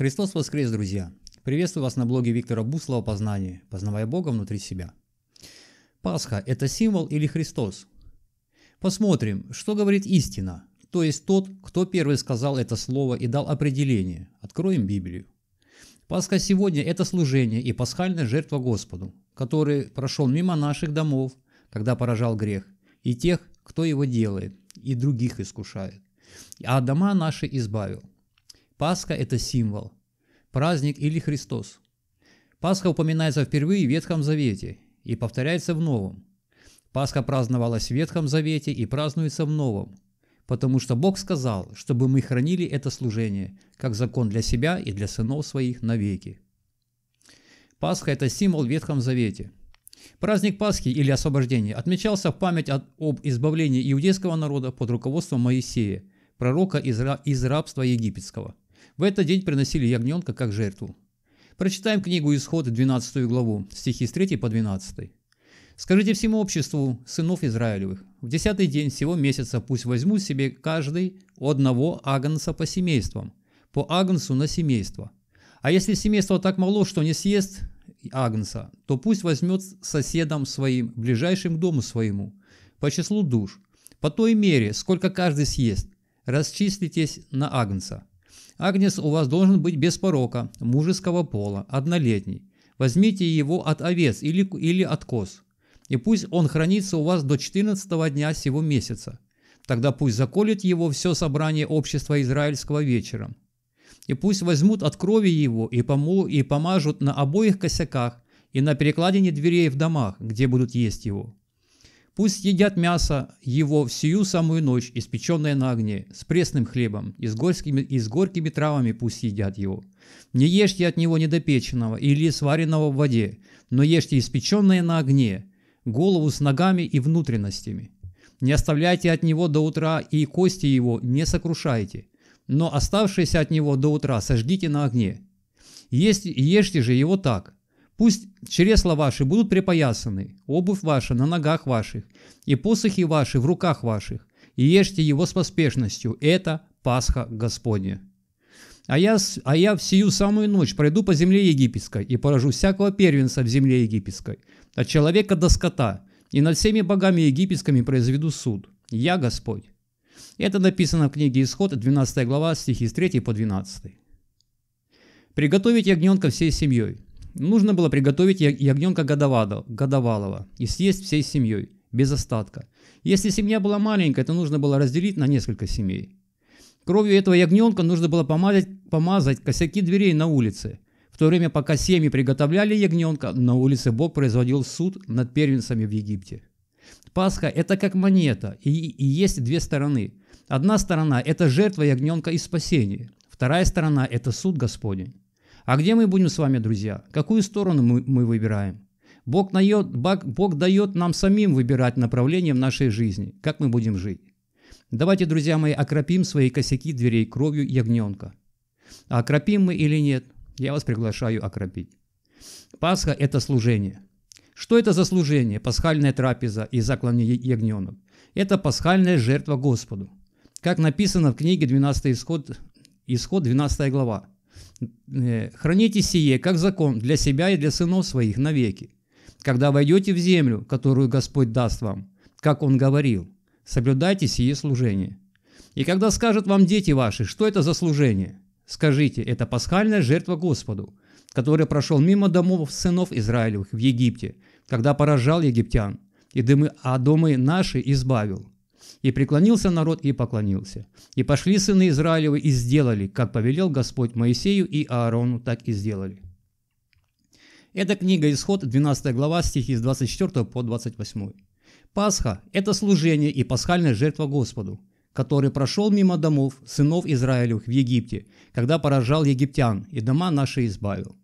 Христос воскрес, друзья! Приветствую вас на блоге Виктора Буслова «Познание. Познавая Бога внутри себя». Пасха – это символ или Христос? Посмотрим, что говорит истина, то есть тот, кто первый сказал это слово и дал определение. Откроем Библию. Пасха сегодня – это служение и пасхальная жертва Господу, который прошел мимо наших домов, когда поражал грех, и тех, кто его делает, и других искушает. А дома наши избавил. Пасха – это символ, праздник или Христос. Пасха упоминается впервые в Ветхом Завете и повторяется в Новом. Пасха праздновалась в Ветхом Завете и празднуется в Новом, потому что Бог сказал, чтобы мы хранили это служение, как закон для себя и для сынов своих навеки. Пасха – это символ в Ветхом Завете. Праздник Пасхи или освобождения отмечался в память об избавлении иудейского народа под руководством Моисея, пророка из рабства египетского. В этот день приносили ягненка как жертву. Прочитаем книгу Исход, 12 главу, стихи с 3 по 12. «Скажите всему обществу сынов Израилевых, в десятый день всего месяца пусть возьмут себе каждый одного агнца по семействам, по агнцу на семейство. А если семейство так мало, что не съест агнца, то пусть возьмет соседом своим, ближайшим к дому своему, по числу душ, по той мере, сколько каждый съест, расчислитесь на агнца. Агнец у вас должен быть без порока, мужеского пола, однолетний. Возьмите его от овец или, или от коз, и пусть он хранится у вас до 14 дня сего месяца. Тогда пусть заколет его все собрание общества израильского вечером. И пусть возьмут от крови его и, пому, и помажут на обоих косяках и на перекладине дверей в домах, где будут есть его. Пусть едят мясо его всю самую ночь, испеченное на огне, с пресным хлебом, и с, горькими, и с горькими травами пусть едят его. Не ешьте от него недопеченного или сваренного в воде, но ешьте испеченное на огне, голову с ногами и внутренностями. Не оставляйте от него до утра, и кости его не сокрушайте, но оставшиеся от него до утра сожгите на огне. Есть, ешьте же его так – Пусть чресла ваши будут припоясаны, обувь ваша на ногах ваших, и посохи ваши в руках ваших, и ешьте его с поспешностью. Это Пасха Господня. А я, а я в сию самую ночь пройду по земле египетской и поражу всякого первенца в земле египетской, от человека до скота, и над всеми богами египетскими произведу суд. Я Господь. Это написано в книге Исход, 12 глава, стихи с 3 по 12. Приготовить ягненка всей семьей – Нужно было приготовить ягненка годовалого и съесть всей семьей, без остатка. Если семья была маленькая, то нужно было разделить на несколько семей. Кровью этого ягненка нужно было помазать, помазать косяки дверей на улице. В то время, пока семьи приготовляли ягненка, на улице Бог производил суд над первенцами в Египте. Пасха – это как монета, и, и есть две стороны. Одна сторона – это жертва ягненка и спасение. Вторая сторона – это суд Господень. А где мы будем с вами, друзья? Какую сторону мы, мы выбираем? Бог дает, Бог дает нам самим выбирать направление в нашей жизни, как мы будем жить. Давайте, друзья мои, окропим свои косяки дверей кровью ягненка. А окропим мы или нет, я вас приглашаю окропить. Пасха – это служение. Что это за служение? Пасхальная трапеза и закланный ягненок. Это пасхальная жертва Господу. Как написано в книге 12 исход, исход 12 глава. Э, храните сие, как закон, для себя и для сынов своих навеки, когда войдете в землю, которую Господь даст вам, как Он говорил, соблюдайте сие служение. И когда скажут вам дети ваши, что это за служение, скажите, это пасхальная жертва Господу, который прошел мимо домов сынов Израилевых в Египте, когда поражал египтян, и дымы, а дома наши избавил. И преклонился народ и поклонился. И пошли сыны Израилевы и сделали, как повелел Господь Моисею и Аарону, так и сделали. Это книга Исход, 12 глава, стихи с 24 по 28. Пасха – это служение и пасхальная жертва Господу, который прошел мимо домов сынов Израилевых в Египте, когда поражал египтян и дома наши избавил.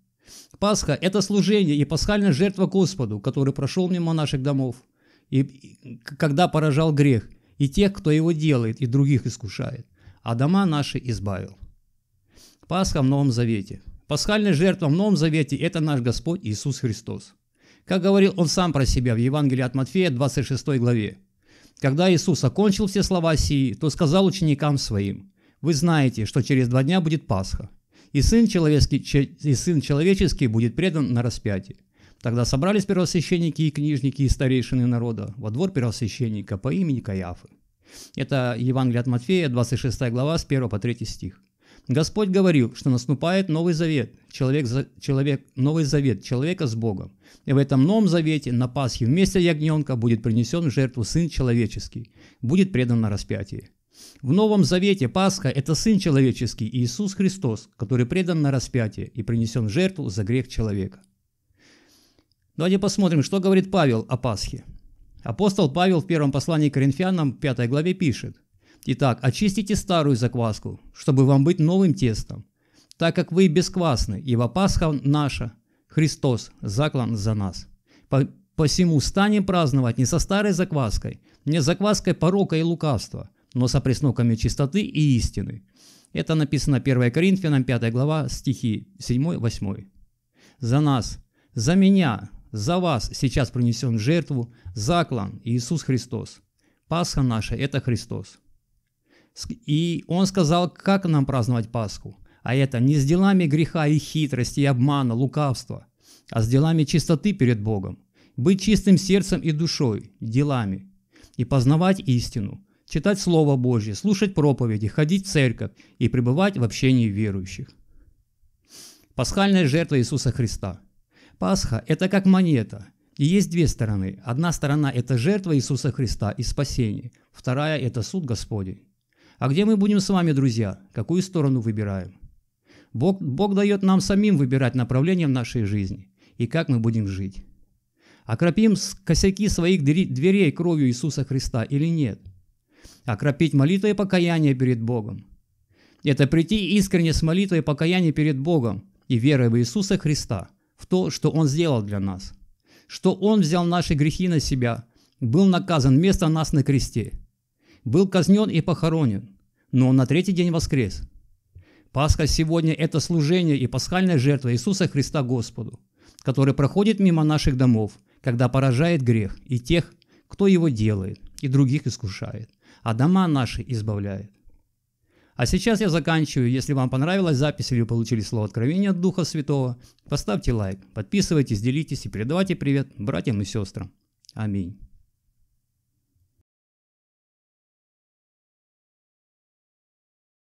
Пасха – это служение и пасхальная жертва Господу, который прошел мимо наших домов, и когда поражал грех, и тех, кто его делает, и других искушает, а дома наши избавил. Пасха в Новом Завете. Пасхальная жертва в Новом Завете – это наш Господь Иисус Христос. Как говорил Он сам про себя в Евангелии от Матфея, 26 главе. Когда Иисус окончил все слова сии, то сказал ученикам своим, «Вы знаете, что через два дня будет Пасха, и сын, человеческий, и сын человеческий будет предан на распятие. Тогда собрались первосвященники и книжники и старейшины народа во двор первосвященника по имени Каяфы. Это Евангелие от Матфея, 26 глава, с 1 по 3 стих. Господь говорил, что наступает новый завет, человек, человек, новый завет человека с Богом. И в этом новом завете на Пасхе вместо ягненка будет принесен в жертву Сын Человеческий, будет предан на распятие. В Новом Завете Пасха – это Сын Человеческий Иисус Христос, который предан на распятие и принесен в жертву за грех человека. Давайте посмотрим, что говорит Павел о Пасхе. Апостол Павел в первом послании к Коринфянам 5 главе пишет – Итак, очистите старую закваску, чтобы вам быть новым тестом, так как вы бесквасны, ибо Пасха наша, Христос, заклан за нас. По, посему станем праздновать не со старой закваской, не закваской порока и лукавства, но со пресноками чистоты и истины. Это написано 1 Коринфянам 5 глава, стихи 7-8. За нас, за меня, за вас сейчас принесен жертву, заклан Иисус Христос. Пасха наша – это Христос. И он сказал, как нам праздновать Пасху. А это не с делами греха и хитрости, и обмана, лукавства, а с делами чистоты перед Богом. Быть чистым сердцем и душой, делами. И познавать истину, читать Слово Божье, слушать проповеди, ходить в церковь и пребывать в общении верующих. Пасхальная жертва Иисуса Христа. Пасха – это как монета. И есть две стороны. Одна сторона – это жертва Иисуса Христа и спасение. Вторая – это суд Господень. А где мы будем с вами, друзья? Какую сторону выбираем? Бог, Бог дает нам самим выбирать направление в нашей жизни и как мы будем жить. Окропим косяки своих дверей кровью Иисуса Христа или нет? Окропить молитвой покаяние перед Богом. Это прийти искренне с молитвой и покаянием перед Богом и верой в Иисуса Христа, в то, что Он сделал для нас, что Он взял наши грехи на себя, был наказан вместо нас на кресте – был казнен и похоронен, но он на третий день воскрес. Пасха сегодня – это служение и пасхальная жертва Иисуса Христа Господу, который проходит мимо наших домов, когда поражает грех и тех, кто его делает, и других искушает, а дома наши избавляет. А сейчас я заканчиваю. Если вам понравилась запись или вы получили слово откровения от Духа Святого, поставьте лайк, подписывайтесь, делитесь и передавайте привет братьям и сестрам. Аминь.